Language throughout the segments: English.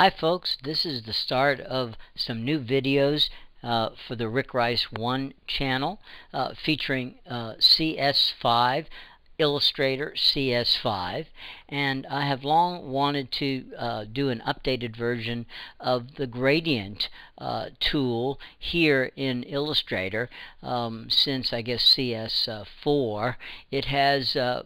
Hi folks, this is the start of some new videos uh, for the Rick Rice 1 channel uh, featuring uh, CS5, Illustrator CS5 and I have long wanted to uh, do an updated version of the gradient uh, tool here in Illustrator. Um, since I guess CS4 it has uh,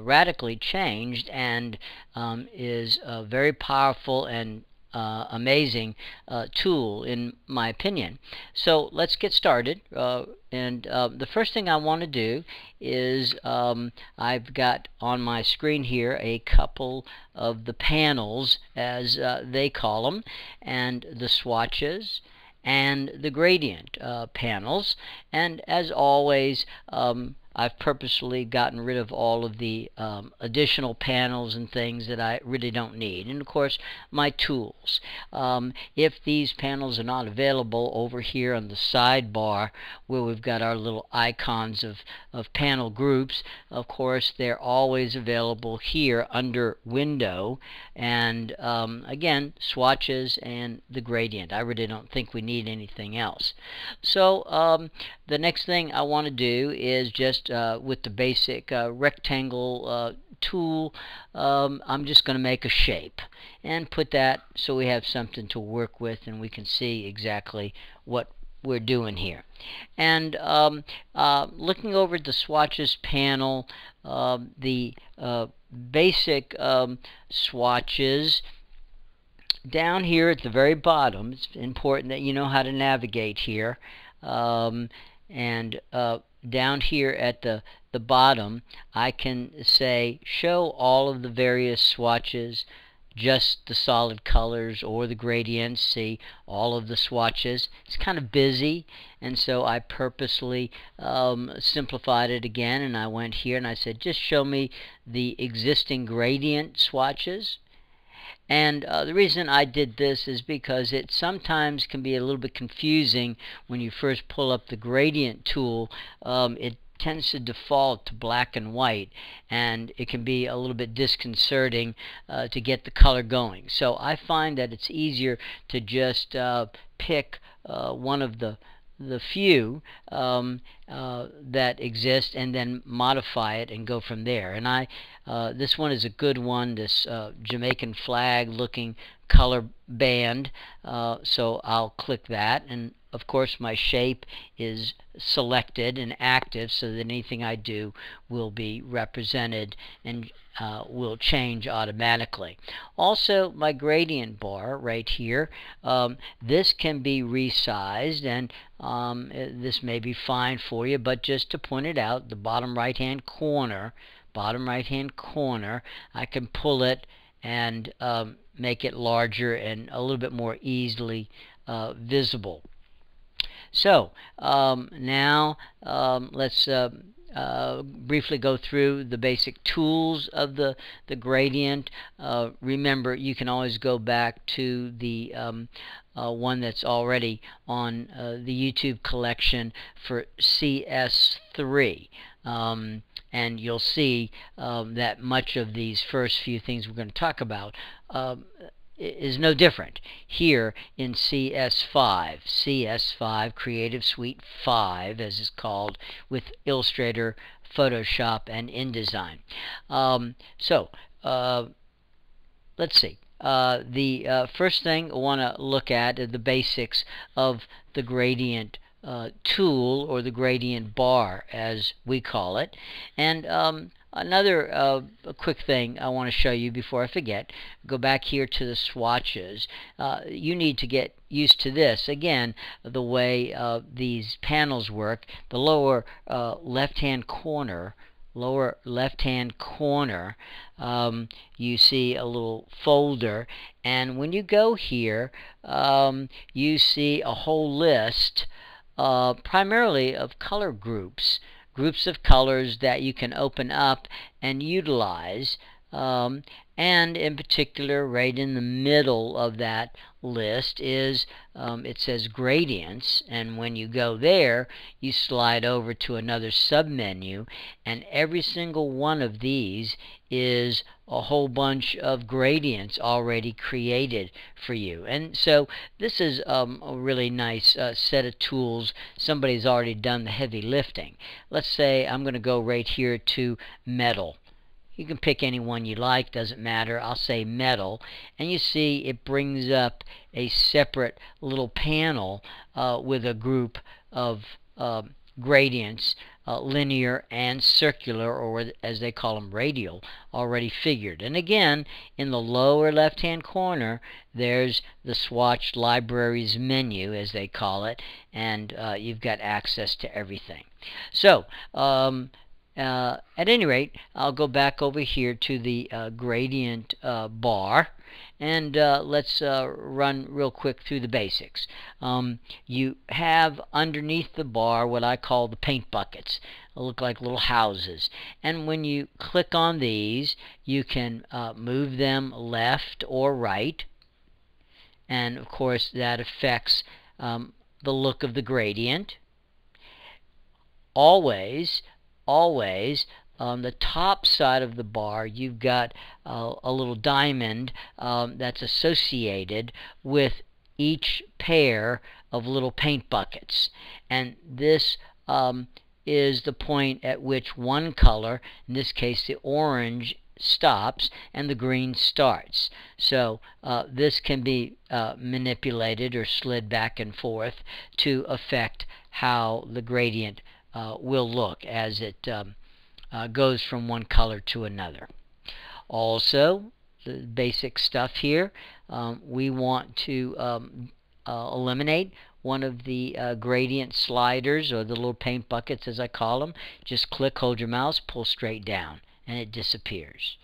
radically changed and um, is very powerful and uh, amazing uh, tool in my opinion. So let's get started. Uh, and uh, the first thing I want to do is um, I've got on my screen here a couple of the panels as uh, they call them and the swatches and the gradient uh, panels and as always um, I've purposely gotten rid of all of the um, additional panels and things that I really don't need. And of course, my tools. Um, if these panels are not available over here on the sidebar where we've got our little icons of, of panel groups, of course, they're always available here under Window. And um, again, swatches and the gradient. I really don't think we need anything else. So um, the next thing I want to do is just uh, with the basic uh, rectangle uh, tool, um, I'm just going to make a shape and put that so we have something to work with and we can see exactly what we're doing here. And um, uh, looking over the swatches panel, uh, the uh, basic um, swatches down here at the very bottom, it's important that you know how to navigate here. Um, and down here at the, the bottom, I can say show all of the various swatches, just the solid colors or the gradients, see all of the swatches. It's kind of busy, and so I purposely um, simplified it again, and I went here and I said, just show me the existing gradient swatches. And uh, the reason I did this is because it sometimes can be a little bit confusing when you first pull up the gradient tool. Um, it tends to default to black and white and it can be a little bit disconcerting uh, to get the color going. So I find that it's easier to just uh, pick uh, one of the the few um, uh, that exist and then modify it and go from there. And I, uh, this one is a good one, this uh, Jamaican flag looking color band. Uh, so I'll click that and of course my shape is selected and active so that anything I do will be represented and uh, will change automatically. Also, my gradient bar right here, um, this can be resized and um, this may be fine for you, but just to point it out, the bottom right hand corner, bottom right hand corner, I can pull it and um, make it larger and a little bit more easily uh, visible. So um, now um, let's uh, uh, briefly go through the basic tools of the, the gradient. Uh, remember, you can always go back to the um, uh, one that's already on uh, the YouTube collection for CS3. Um, and you'll see um, that much of these first few things we're going to talk about um, is no different here in CS5. CS5, Creative Suite 5, as it's called, with Illustrator, Photoshop, and InDesign. Um, so, uh, let's see. Uh, the uh, first thing I want to look at are the basics of the gradient uh, tool or the gradient bar as we call it and um, Another uh, quick thing I want to show you before I forget, go back here to the swatches. Uh, you need to get used to this. Again, the way uh, these panels work, the lower uh, left-hand corner lower left hand corner um, you see a little folder and when you go here um, you see a whole list uh, primarily of color groups groups of colors that you can open up and utilize. Um, And in particular, right in the middle of that list is um, it says gradients. And when you go there you slide over to another submenu. And every single one of these is a whole bunch of gradients already created for you. And so this is um, a really nice uh, set of tools. Somebody's already done the heavy lifting. Let's say I'm going to go right here to metal you can pick any one you like, doesn't matter. I'll say metal. And you see it brings up a separate little panel uh, with a group of uh, gradients, uh, linear and circular, or as they call them, radial, already figured. And again, in the lower left-hand corner, there's the Swatch Libraries menu, as they call it, and uh, you've got access to everything. So, um, uh, at any rate, I'll go back over here to the uh, gradient uh, bar and uh, let's uh, run real quick through the basics. Um, you have underneath the bar what I call the paint buckets. They look like little houses. And when you click on these, you can move them left or right. And of course, that affects um, the look of the gradient. Always, always on the top side of the bar you've got uh, a little diamond um, that's associated with each pair of little paint buckets. And this um, is the point at which one color in this case the orange stops and the green starts. So uh, this can be uh, manipulated or slid back and forth to affect how the gradient uh, will look as it um, uh, goes from one color to another. Also, the basic stuff here, um, we want to um, uh, eliminate one of the uh, gradient sliders or the little paint buckets as I call them. Just click, hold your mouse, pull straight down, and it disappears.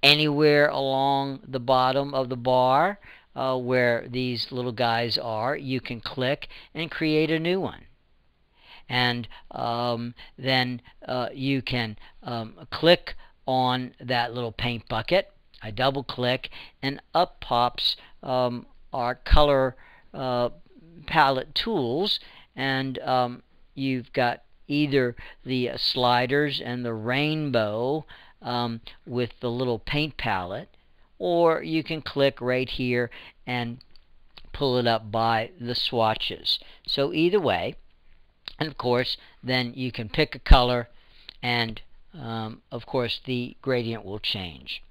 Anywhere along the bottom of the bar uh, where these little guys are, you can click and create a new one and um, then uh, you can um, click on that little paint bucket. I double click and up pops um, our color uh, palette tools and um, you've got either the sliders and the rainbow um, with the little paint palette or you can click right here and pull it up by the swatches. So either way, and of course, then you can pick a color and um, of course the gradient will change.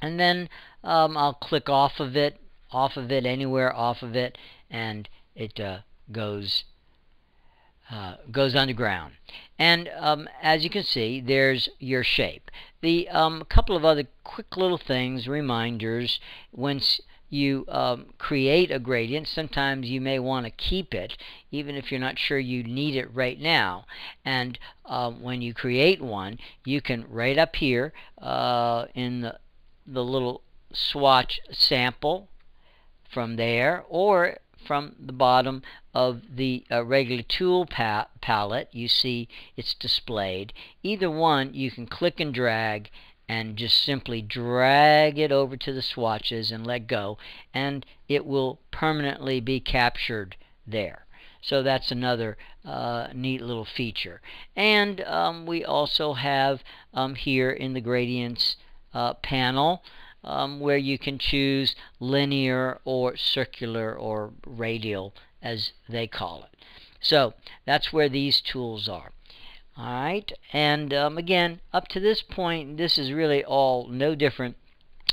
And then um, I'll click off of it, off of it, anywhere off of it, and it uh, goes uh, goes underground. And um, as you can see, there's your shape. The um, couple of other quick little things, reminders, once you um, create a gradient, sometimes you may want to keep it, even if you're not sure you need it right now. And um, when you create one, you can right up here uh, in the, the little swatch sample from there, or from the bottom of the uh, regular tool pa palette, you see it's displayed. Either one, you can click and drag and just simply drag it over to the swatches and let go and it will permanently be captured there. So that's another uh, neat little feature. And um, we also have um, here in the gradients uh, panel um, where you can choose linear or circular or radial as they call it. So that's where these tools are. Alright, and um, again, up to this point, this is really all no different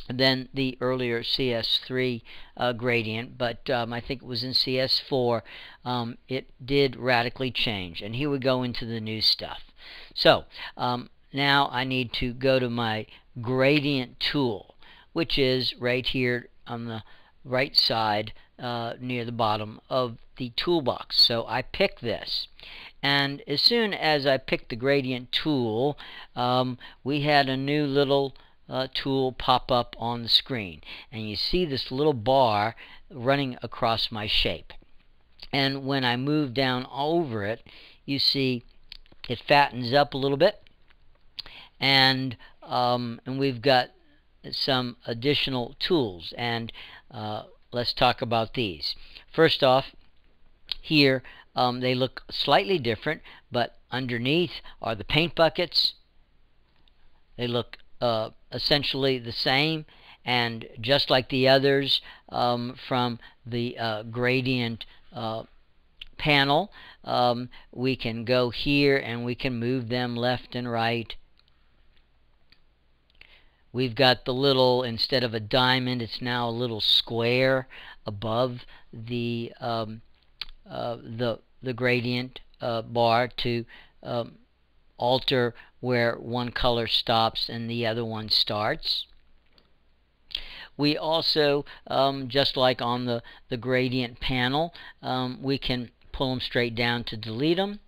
than the earlier CS3 uh, gradient, but um, I think it was in CS4, um, it did radically change. And here we go into the new stuff. So, um, now I need to go to my gradient tool, which is right here on the right side uh, near the bottom of the toolbox. So I pick this. And as soon as I picked the gradient tool, um, we had a new little uh, tool pop up on the screen. And you see this little bar running across my shape. And when I move down over it, you see it fattens up a little bit. And, um, and we've got some additional tools and uh, let's talk about these. First off, here um, they look slightly different, but underneath are the paint buckets. They look uh, essentially the same, and just like the others um, from the uh, gradient uh, panel, um, we can go here and we can move them left and right. We've got the little, instead of a diamond, it's now a little square above the um, uh, the the gradient uh, bar to um, alter where one color stops and the other one starts. We also, um, just like on the, the gradient panel, um, we can pull them straight down to delete them.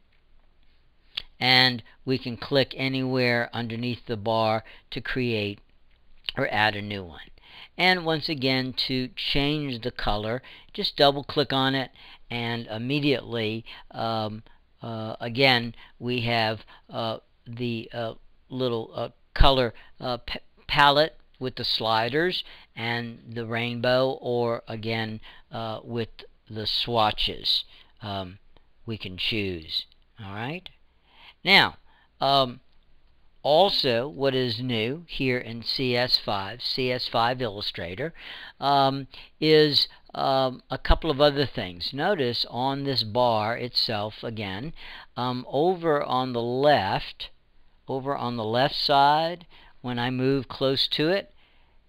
And we can click anywhere underneath the bar to create or add a new one. And once again, to change the color, just double click on it and immediately um, uh, again we have uh, the uh, little uh, color uh, palette with the sliders and the rainbow or again uh, with the swatches um, we can choose alright now um, also what is new here in CS5 CS5 Illustrator um, is um, a couple of other things. Notice on this bar itself, again, um, over on the left, over on the left side, when I move close to it,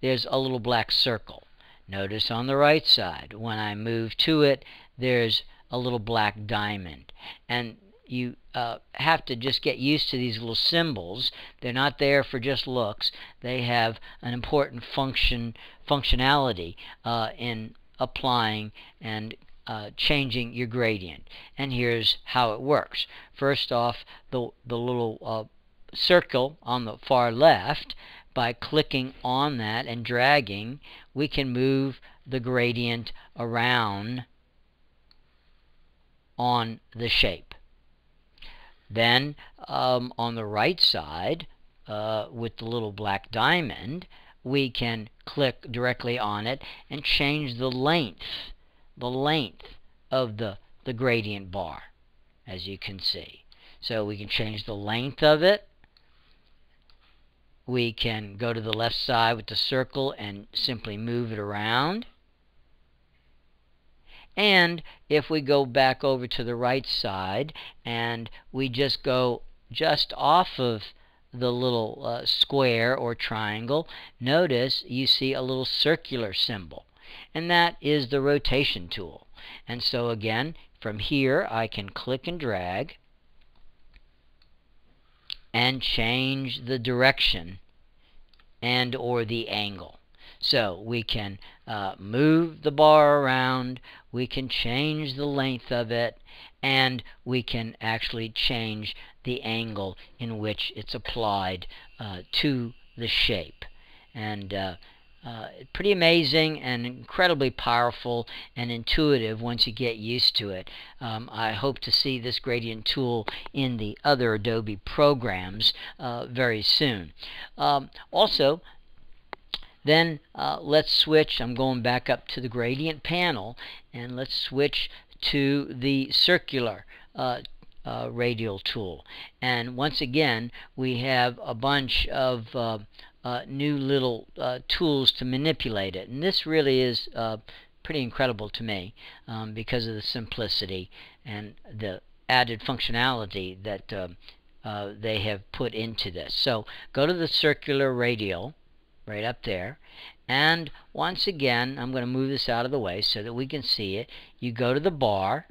there's a little black circle. Notice on the right side, when I move to it, there's a little black diamond. And you uh, have to just get used to these little symbols. They're not there for just looks. They have an important function functionality uh, in applying and uh, changing your gradient. And here's how it works. First off, the, the little uh, circle on the far left, by clicking on that and dragging, we can move the gradient around on the shape. Then um, on the right side, uh, with the little black diamond, we can click directly on it and change the length, the length of the, the gradient bar, as you can see. So we can change the length of it. We can go to the left side with the circle and simply move it around. And if we go back over to the right side and we just go just off of the little uh, square or triangle, notice you see a little circular symbol. And that is the rotation tool. And so again, from here I can click and drag and change the direction and or the angle. So we can uh, move the bar around, we can change the length of it, and we can actually change the angle in which it's applied uh, to the shape. And uh, uh, pretty amazing and incredibly powerful and intuitive once you get used to it. Um, I hope to see this gradient tool in the other Adobe programs uh, very soon. Um, also, then uh, let's switch, I'm going back up to the gradient panel, and let's switch to the circular uh, uh, radial tool. And once again, we have a bunch of uh, uh, new little uh, tools to manipulate it. And this really is uh, pretty incredible to me um, because of the simplicity and the added functionality that uh, they have put into this. So go to the circular radial right up there. And once again I'm going to move this out of the way so that we can see it. You go to the bar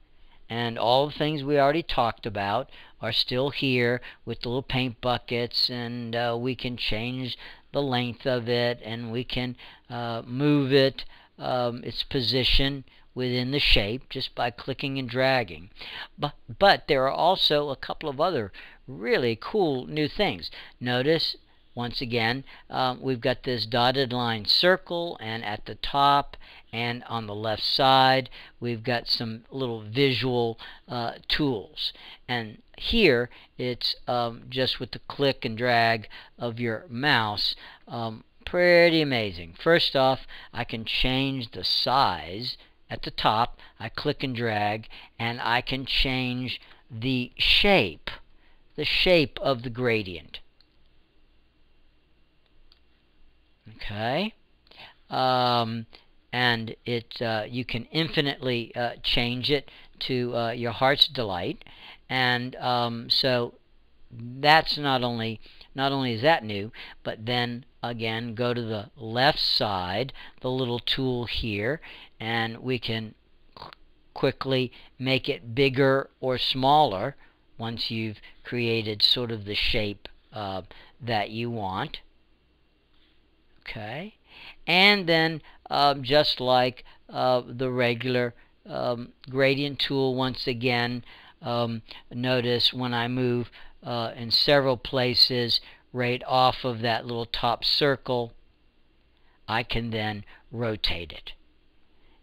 and all the things we already talked about are still here with the little paint buckets and uh, we can change the length of it and we can uh, move it um, its position within the shape just by clicking and dragging. But, but there are also a couple of other really cool new things. Notice once again, um, we've got this dotted line circle, and at the top and on the left side, we've got some little visual uh, tools. And here, it's um, just with the click and drag of your mouse, um, Pretty amazing. First off, I can change the size at the top. I click and drag, and I can change the shape, the shape of the gradient. Okay. Um, and it uh, you can infinitely uh, change it to uh, your heart's delight. And um, so that's not only not only is that new, but then again go to the left side, the little tool here, and we can quickly make it bigger or smaller once you've created sort of the shape uh, that you want. Okay, and then um, just like uh, the regular um, gradient tool, once again, um, notice when I move uh, in several places right off of that little top circle, I can then rotate it.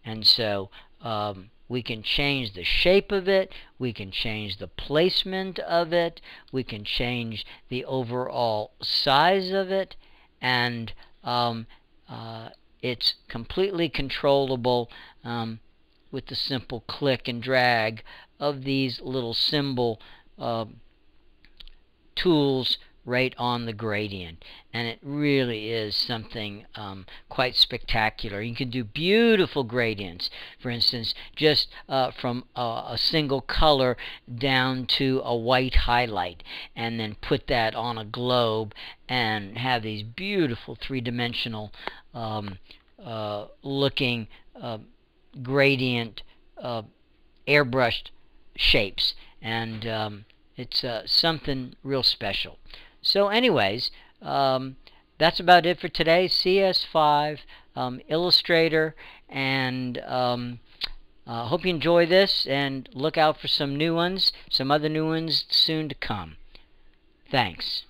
And so um, we can change the shape of it, we can change the placement of it, we can change the overall size of it, and um, uh, it's completely controllable um, with the simple click and drag of these little symbol uh, tools right on the gradient. And it really is something um, quite spectacular. You can do beautiful gradients. For instance just uh, from a, a, single color down to a white highlight and then put that on a globe and have these beautiful three-dimensional um, uh, looking uh, gradient uh, airbrushed shapes. And um, it's uh, something real special so anyways, um, that's about it for today. CS5, um, Illustrator, and um, uh, hope you enjoy this and look out for some new ones, some other new ones soon to come. Thanks.